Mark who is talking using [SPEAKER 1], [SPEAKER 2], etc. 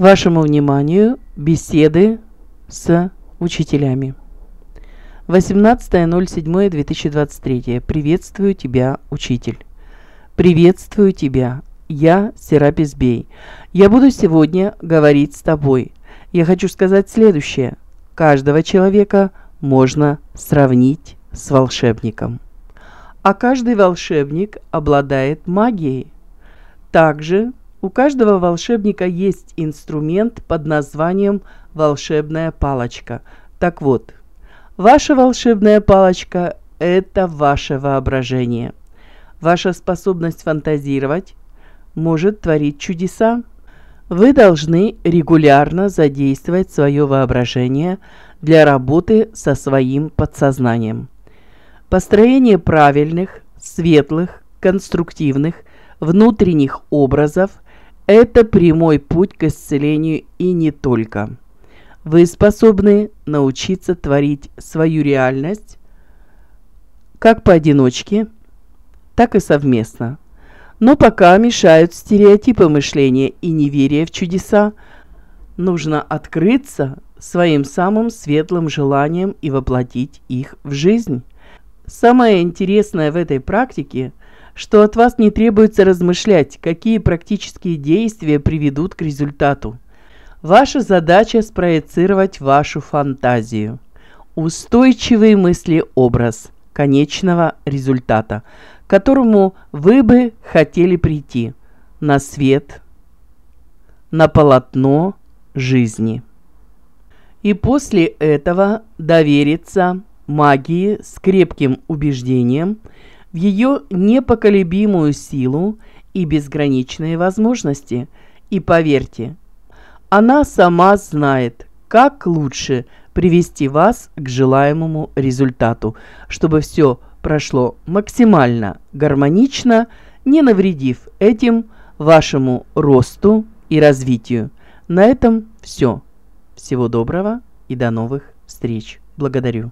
[SPEAKER 1] Вашему вниманию беседы с учителями. 18.07.2023. Приветствую тебя, учитель. Приветствую тебя. Я Серапис Бей. Я буду сегодня говорить с тобой. Я хочу сказать следующее. Каждого человека можно сравнить с волшебником. А каждый волшебник обладает магией. Также у каждого волшебника есть инструмент под названием волшебная палочка. Так вот, ваша волшебная палочка – это ваше воображение. Ваша способность фантазировать может творить чудеса. Вы должны регулярно задействовать свое воображение для работы со своим подсознанием. Построение правильных, светлых, конструктивных, внутренних образов – это прямой путь к исцелению и не только. Вы способны научиться творить свою реальность как поодиночке, так и совместно. Но пока мешают стереотипы мышления и неверие в чудеса, нужно открыться своим самым светлым желанием и воплотить их в жизнь. Самое интересное в этой практике – что от вас не требуется размышлять, какие практические действия приведут к результату. Ваша задача спроецировать вашу фантазию. Устойчивый мыслеобраз конечного результата, к которому вы бы хотели прийти на свет, на полотно жизни. И после этого довериться магии с крепким убеждением – в ее непоколебимую силу и безграничные возможности. И поверьте, она сама знает, как лучше привести вас к желаемому результату, чтобы все прошло максимально гармонично, не навредив этим вашему росту и развитию. На этом все. Всего доброго и до новых встреч. Благодарю.